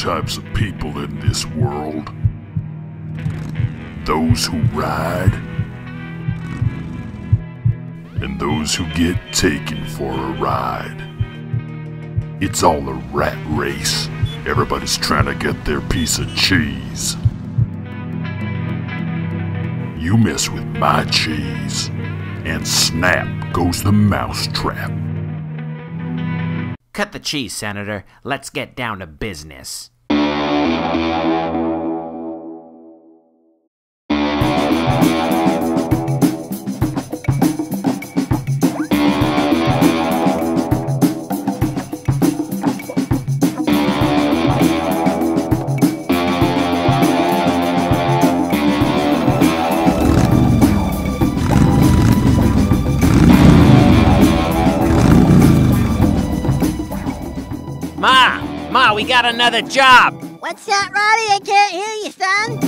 types of people in this world those who ride, and those who get taken for a ride. It's all a rat race. Everybody's trying to get their piece of cheese. You mess with my cheese, and snap goes the mousetrap. Cut the cheese, Senator. Let's get down to business. Ma! Ma, we got another job! What's that, Roddy? I can't hear you, son.